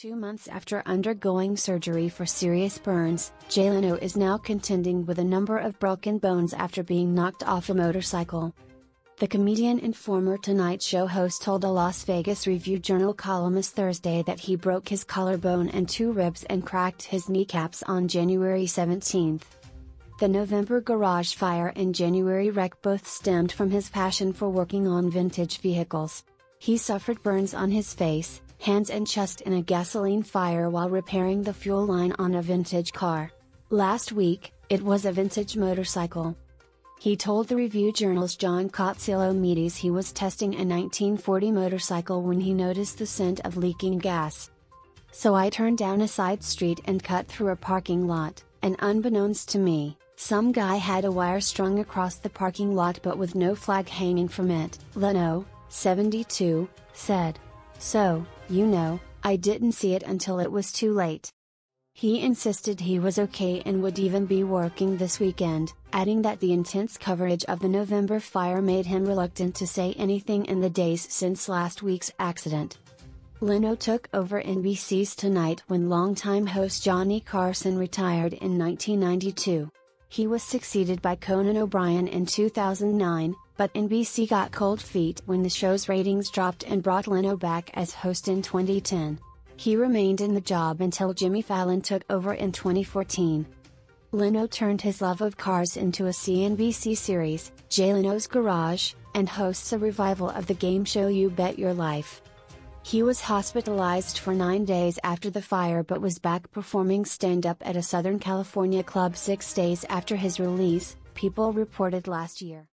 Two months after undergoing surgery for serious burns, Jay Leno is now contending with a number of broken bones after being knocked off a motorcycle. The comedian and former Tonight Show host told a Las Vegas Review Journal columnist Thursday that he broke his collarbone and two ribs and cracked his kneecaps on January 17. The November garage fire and January wreck both stemmed from his passion for working on vintage vehicles. He suffered burns on his face, hands and chest in a gasoline fire while repairing the fuel line on a vintage car. Last week, it was a vintage motorcycle. He told the Review Journal's John Katsilometes he was testing a 1940 motorcycle when he noticed the scent of leaking gas. So I turned down a side street and cut through a parking lot, and unbeknownst to me, some guy had a wire strung across the parking lot but with no flag hanging from it. Leno, 72, said. So, you know, I didn't see it until it was too late. He insisted he was okay and would even be working this weekend, adding that the intense coverage of the November fire made him reluctant to say anything in the days since last week's accident. Leno took over NBC's Tonight when longtime host Johnny Carson retired in 1992. He was succeeded by Conan O'Brien in 2009, but NBC got cold feet when the show's ratings dropped and brought Leno back as host in 2010. He remained in the job until Jimmy Fallon took over in 2014. Leno turned his love of cars into a CNBC series, Jay Leno's Garage, and hosts a revival of the game show You Bet Your Life. He was hospitalized for nine days after the fire but was back performing stand up at a Southern California club six days after his release, people reported last year.